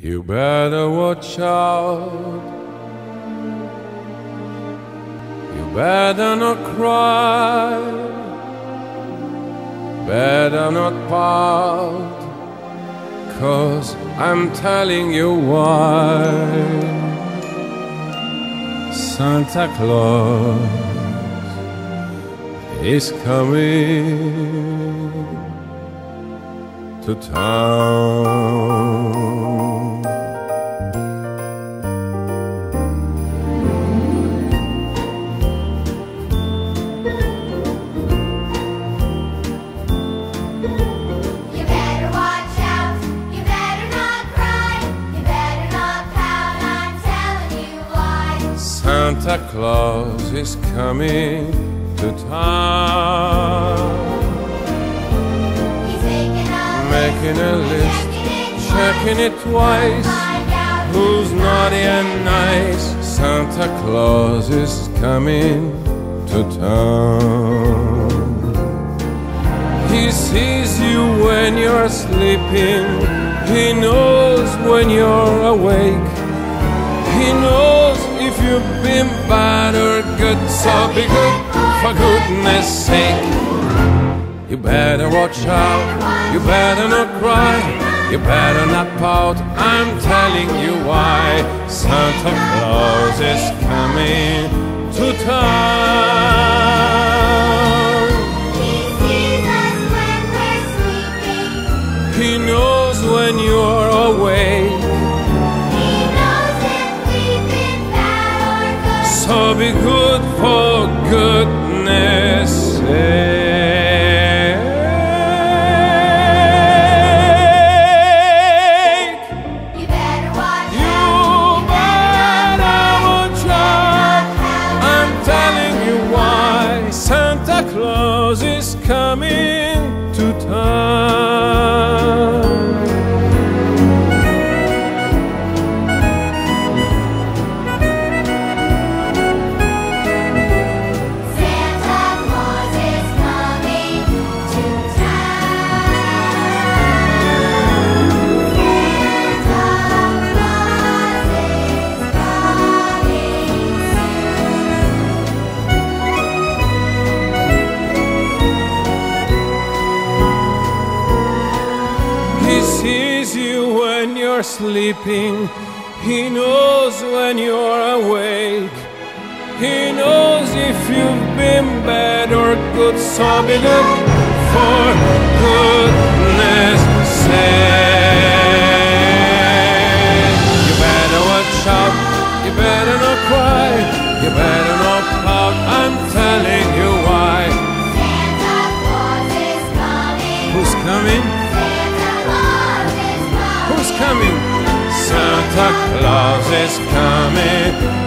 You better watch out. You better not cry. Better not pout. Cause I'm telling you why. Santa Claus is coming to town. Santa Claus is coming to town. Making a list, checking it checking it twice. Who's naughty and nice? Santa Claus is coming to town. He sees you when you're sleeping. He knows when you're awake. He knows if you've been bad or good. So be good for goodness sake. You better watch out. You better not cry. You better not pout. I'm telling you why. Santa Claus is coming to town. He sees us when we're sleeping. He knows when you're So be good for goodness sake. You better watch You out. better watch out. I'm telling you why Santa Claus is coming He sees you when you're sleeping. He knows when you're awake. He knows if you've been bad or good. So be good for goodness sake. You better watch out. You better not cry. You better not pout. Santa Claus is coming